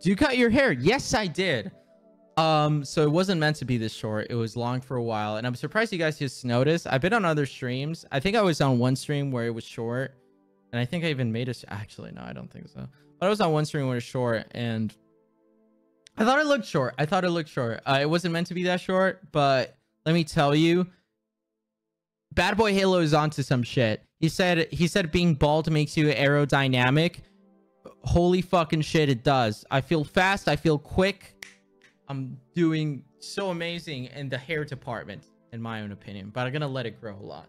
Do you cut your hair? Yes, I did. Um, so it wasn't meant to be this short. It was long for a while, and I'm surprised you guys just noticed. I've been on other streams. I think I was on one stream where it was short, and I think I even made it. Actually, no, I don't think so. But I was on one stream where it was short, and I thought it looked short. I thought it looked short. Uh, it wasn't meant to be that short, but let me tell you, Bad Boy Halo is onto some shit. He said he said being bald makes you aerodynamic. Holy fucking shit, it does. I feel fast. I feel quick. I'm doing so amazing in the hair department, in my own opinion. But I'm gonna let it grow a lot.